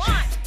One.